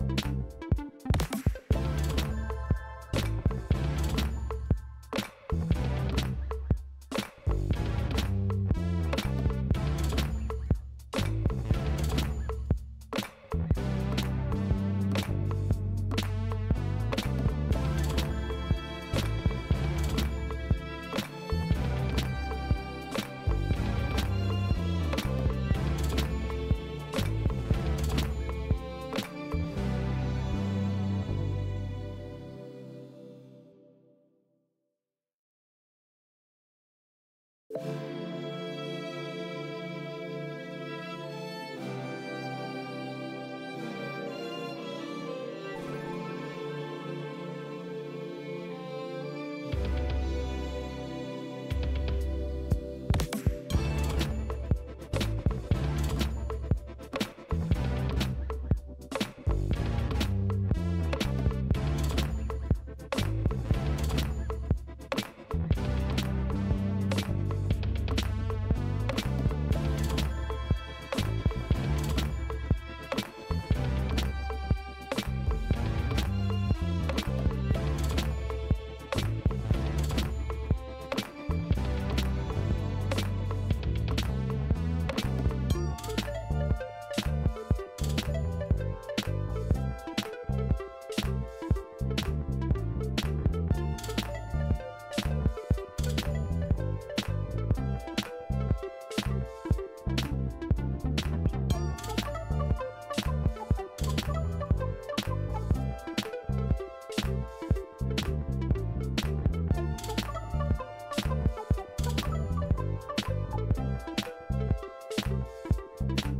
you you